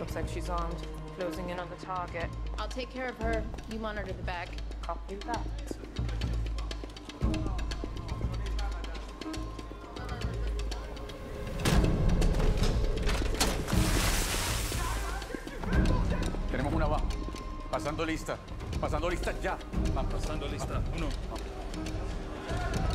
Looks like she's armed. Closing in on the target. I'll take care of her. You monitor the back. Copy that. Tenemos una baja. Pasando lista. Pasando lista ya. Vamos. Pasando lista. Uno. Reúne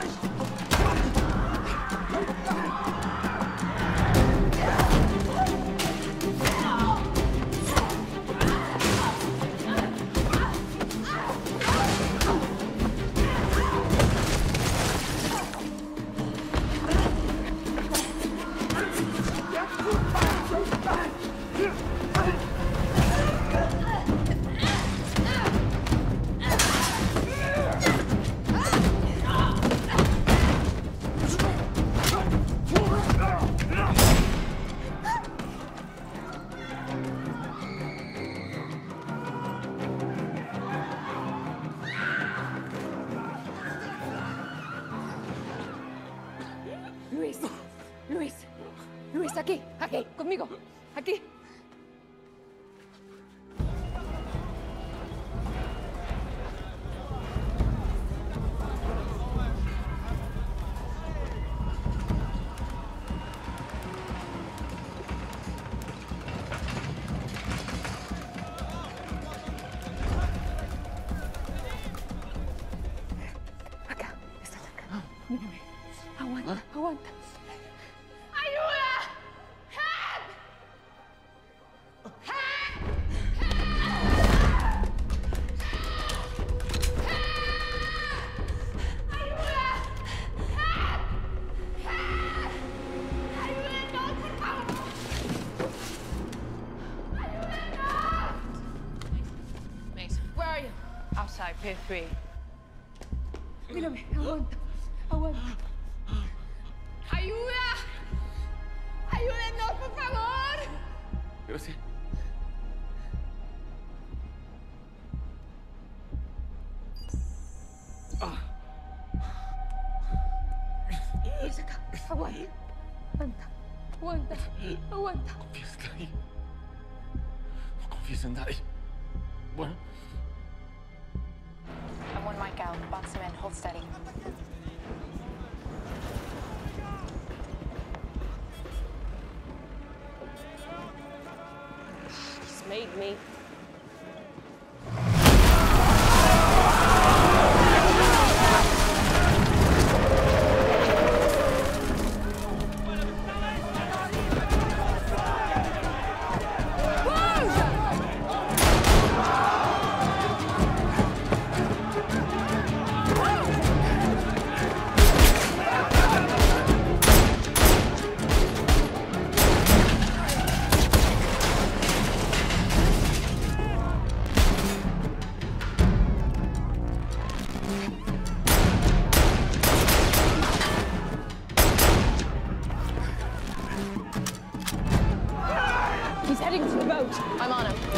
Luis, Luis, aquí, aquí, conmigo, aquí. Acá, estás acá. Mírame. Aguanta, aguanta. Outside, pier three. Mírame, aguanta, aguanta. ¡Ayuda! ¡Ayúdenos, por favor! Gracias. Ah. Luis, acá, aguanta. Aguanta, aguanta, aguanta. Confías en nadie. No confíes en nadie. Bueno. I'm out. Box him in. Hold steady. She's made me. boat. I'm on him.